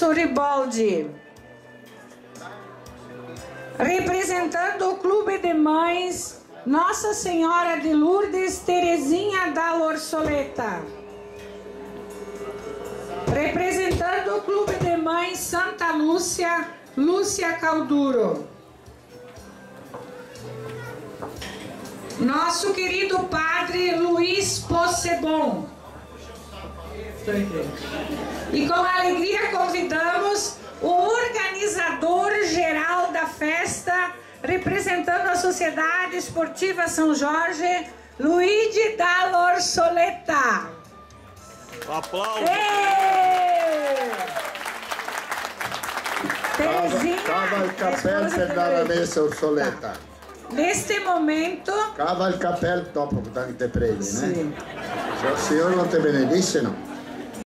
Suribaldi. Representando o Clube de Mães Nossa Senhora de Lourdes Terezinha da Lorsoleta. Representando o Clube de Mães Santa Lúcia, Lúcia Calduro. Nosso querido padre Luiz Possebon. E com alegria convidamos o organizador geral da festa, representando a Sociedade Esportiva São Jorge, Luigi Dalor Soleta. Aplausos. Terezinha, Cava il a cappello esposa per dare la Luigi. messa orsoletta. Neste momento, Cava il cappello dopo tante preghi, Sì. né? Se Señor no te benedice, ¿no?